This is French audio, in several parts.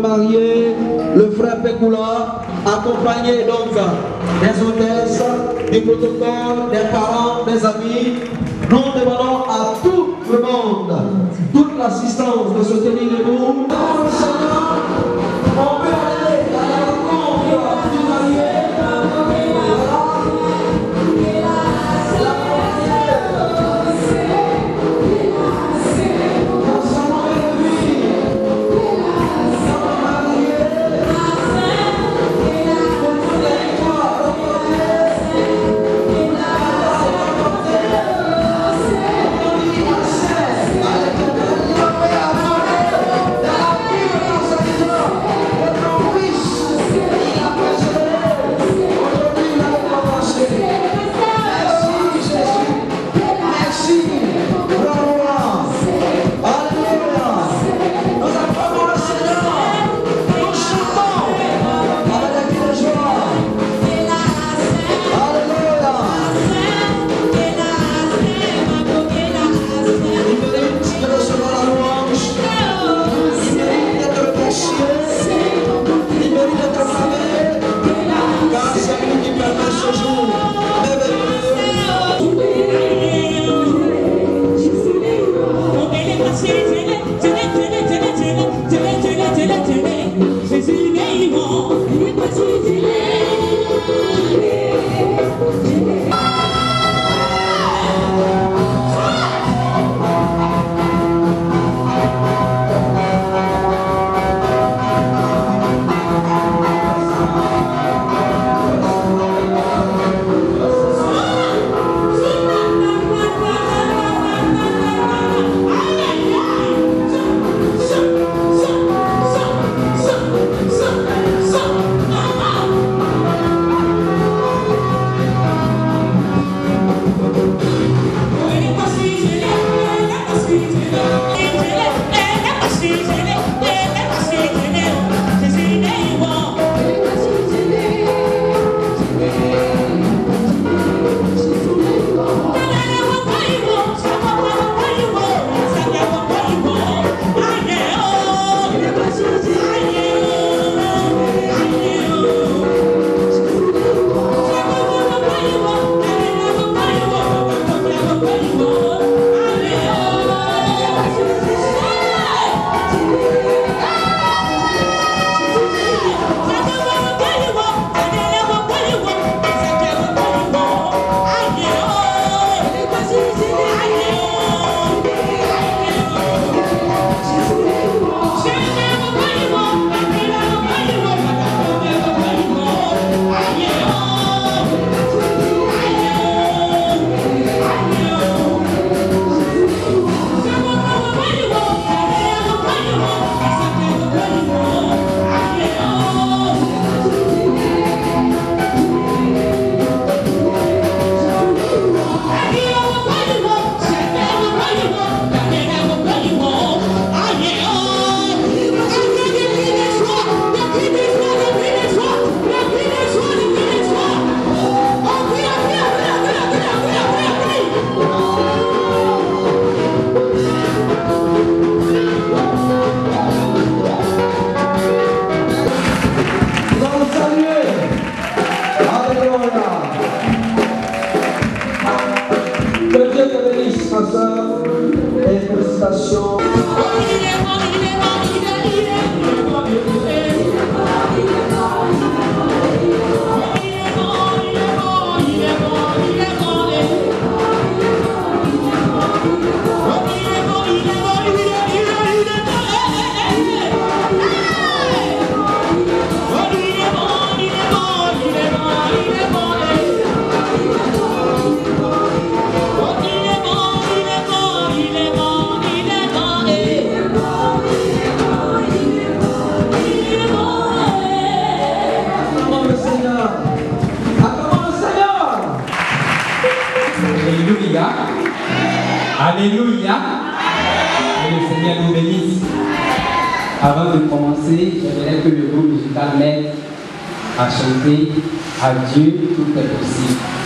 marié, le frère Pekula, accompagné donc des hôtesses, du protocole, des parents, des amis. Nous demandons à tout le monde, toute l'assistance de se tenir debout. Alléluia. Que le Seigneur nous bénisse. Avant de commencer, j'aimerais que le groupe musical m'aide à chanter à Dieu tout est possible.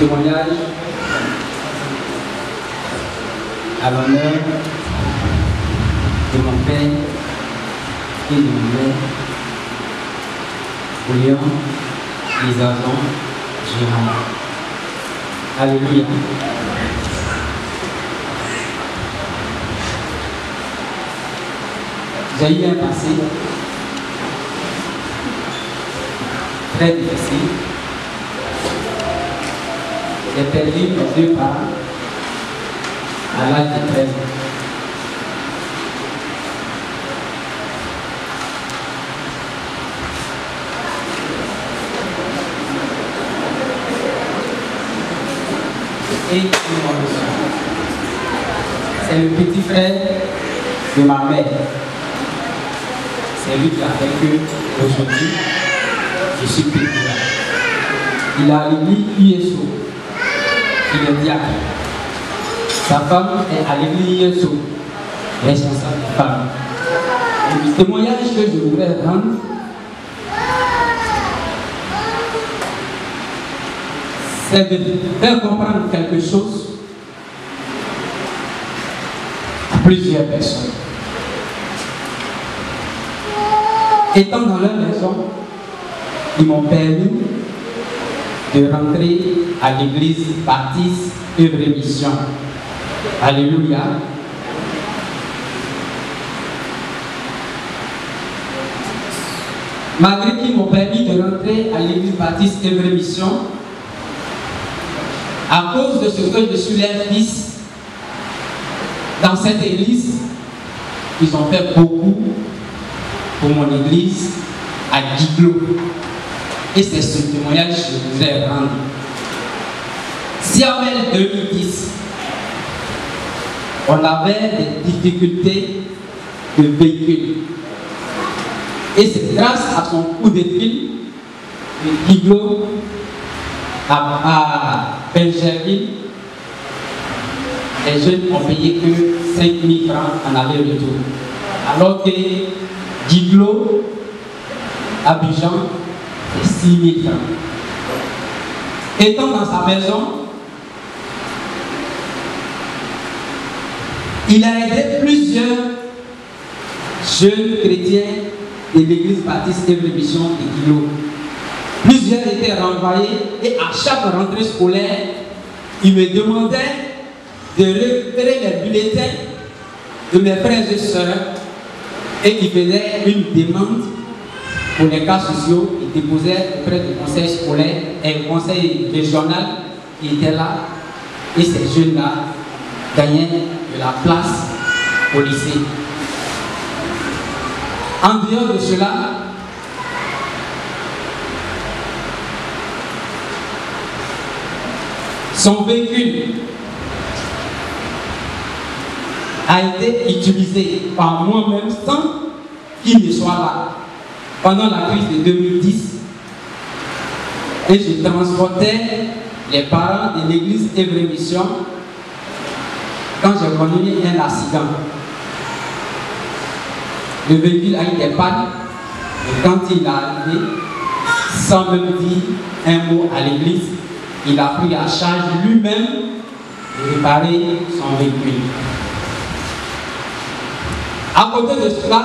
Témoignage à l'honneur de mon père et de mon mère, William, Isason, Gérard. Alléluia. J'ai eu un passé très difficile. J'ai perdu mes deux à l'âge de 13 ans. Et. C'est le petit frère de ma mère. C'est lui qui a fait que aujourd'hui, je suis là. Il a l'église USO. Il est diacre. Sa femme est à l'église USO, responsable de femme. Le témoignage que je voudrais rendre, c'est de faire comprendre quelque chose à plusieurs personnes. Étant dans leur maison, ils m'ont permis de rentrer à l'église baptiste œuvre mission. Alléluia. Malgré qu'ils m'ont permis de rentrer à l'église baptiste œuvre et mission, à cause de ce que je suis leur fils, dans cette église, ils ont fait beaucoup pour mon église à Guiglo. Et c'est ce témoignage que je voudrais rendre. Si en 2010, on avait des difficultés de véhicule, et c'est grâce à son coup de fil que Guiglo à, à les jeunes ont payé que 5 000 francs en aller-retour. Alors que Giglo, Abidjan, 6 000 francs. Étant dans sa maison, il a aidé plusieurs jeunes chrétiens de l'église baptiste de mission de Giglo. Plusieurs étaient renvoyés et à chaque rentrée scolaire, il me demandait de récupérer les bulletins de mes frères et sœurs et il faisait une demande pour les cas sociaux. Il déposait auprès du conseil scolaire et le conseil régional qui était là et ces jeunes-là gagnaient de la place au lycée. En dehors de cela, son véhicule a été utilisé par moi-même sans qu'il ne soit là pendant la crise de 2010 et je transportais les parents de l'église Évry Mission quand j'ai connu un accident. Le véhicule a été panne et quand il est arrivé, sans même dire un mot à l'église, il a pris à charge lui-même de réparer son véhicule. À côté de cela,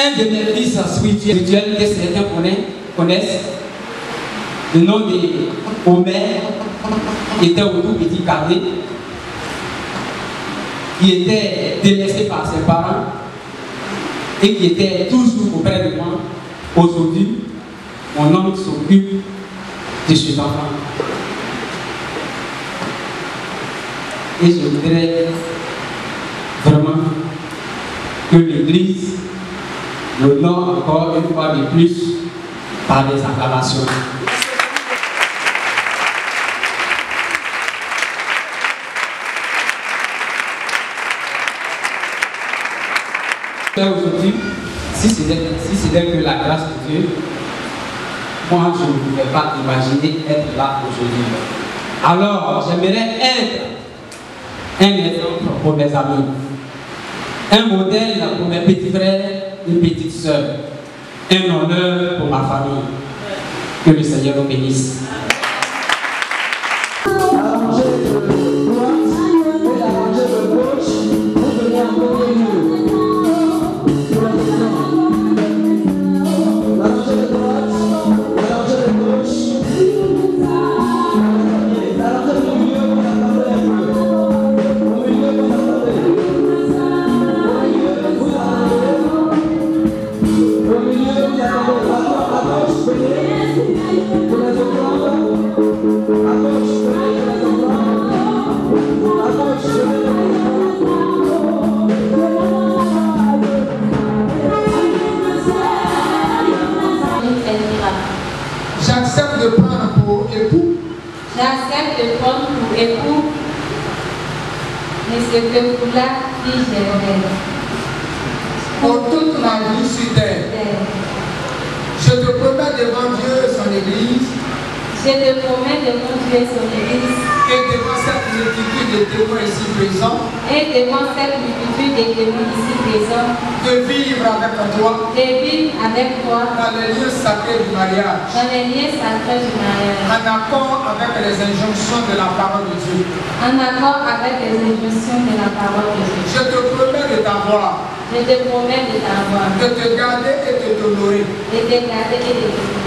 un de mes fils spirituels que certains connaissent, le nom de Omer, qui était au tout petit cadet, qui était délaissé par ses parents et qui était toujours auprès de moi. Aujourd'hui, mon oncle s'occupe de ses enfants. Et je voudrais vraiment que l'Église l'honore encore une fois de plus par des acclamations. Aujourd'hui, si c'était si que la grâce de Dieu, moi je ne pouvais pas imaginer être là aujourd'hui. Alors, j'aimerais être un exemple pour mes amis, un modèle pour mes petits frères et petites sœurs, un honneur pour ma famille. Que le Seigneur nous bénisse. Je te promets de conduire son église et devant cette multitude de témoins ici présents et devant cette multitude de témoins ici présents de vivre avec toi de vivre avec toi dans les lieux sacrés du mariage, dans les liens sacrés du mariage, en accord avec les injonctions de la parole de Dieu. en accord avec les injonctions de la parole de Dieu. Je te promets de t'avoir, Je te promets de t'avoir, de te garder et de t'honorer. de te garder et de bénir.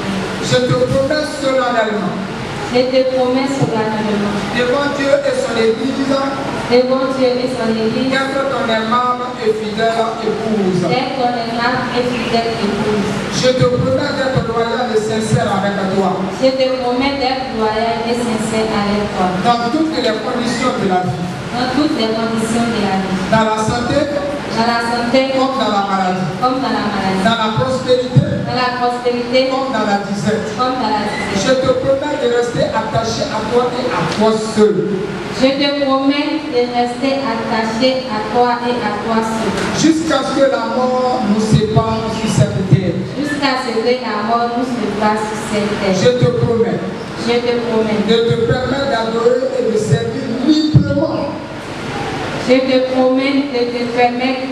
Je te promets solennellement, Je te promets solennellement, devant Dieu et son Église, devant Dieu et son Église, d'être ton aimable et fidèle épouse. d'être ton aimable et fidèle épouse. Je te promets d'être loyal et sincère avec toi, Je te promets d'être loyal et sincère avec toi, dans toutes les conditions de la vie, dans toutes les conditions de la vie, dans la santé dans la santé comme dans la maladie, comme dans la maladie, dans la prospérité dans la prospérité comme dans la disette. comme dans la Je te promets de rester attaché à toi et à toi seul, Je te promets de rester attaché à toi et à toi seul, jusqu'à ce que la mort nous sépare sur cette terre. jusqu'à ce que la mort nous sépare sur cette Je terre. te promets Je te promets. de te permettre d'adorer et de servir Je te promets de te permettre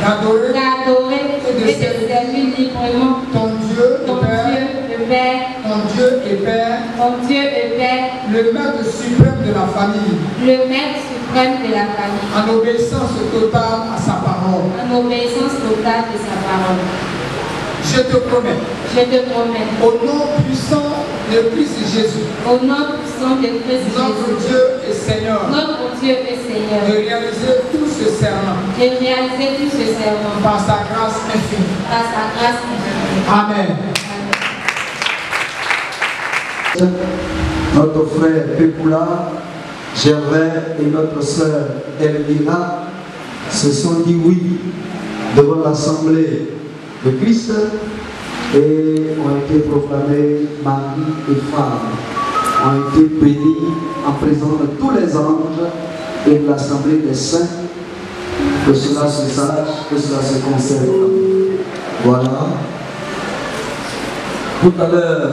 d'adorer et de servir librement. ton Dieu ton Père, Dieu, le Père, ton Dieu et Père, ton Dieu et Père, le Maître suprême de la famille, le Maître suprême de la famille, en obéissance totale à sa parole. en obéissance totale de sa parole. Je te promets, Je te promets, au nom puissant de Christ Jésus, au nom puissant de Christ notre Jésus, Dieu et Seigneur, notre Dieu et de Seigneur, réaliser tout ce serment de réaliser tout ce serment par sa grâce infinie. par sa grâce infinie. Amen. Amen. Notre frère Pekula, Gervais et notre sœur Elvira se sont dit oui devant l'Assemblée de Christ et ont été proclamés mari et femme, ont été bénis en présence de tous les anges et de l'Assemblée des saints. Que cela se sache, que cela se conserve. Voilà. Tout à l'heure,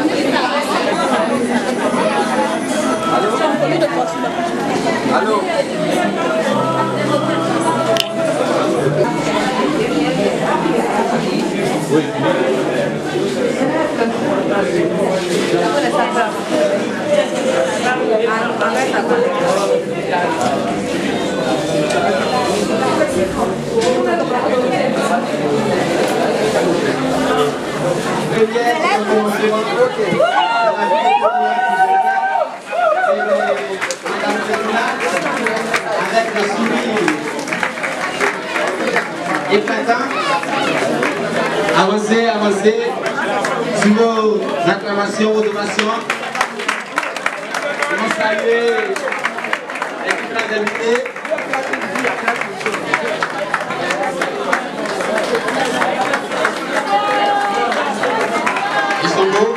vos donations. Nous saluer l'équipe invités. Ils sont beaux.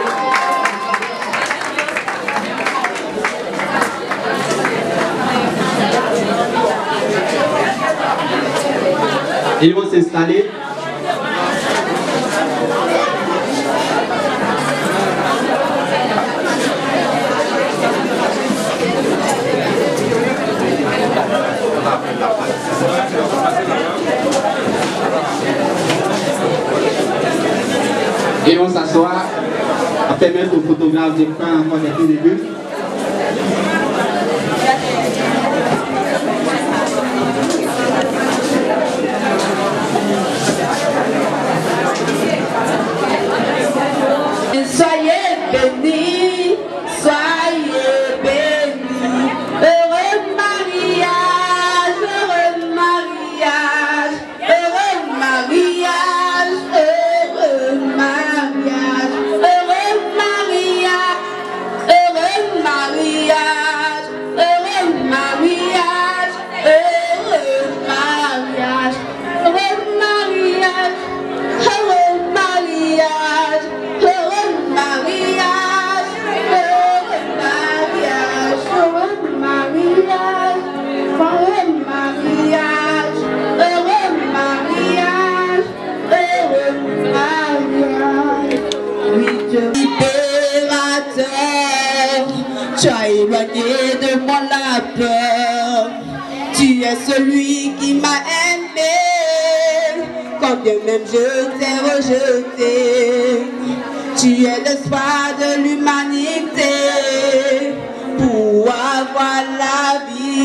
Ils vont s'installer. S'asseoir, à permettre aux photographes de prendre encore des petits celui qui m'a aimé, quand bien même je t'ai rejeté. Tu es l'espoir de l'humanité pour avoir la vie.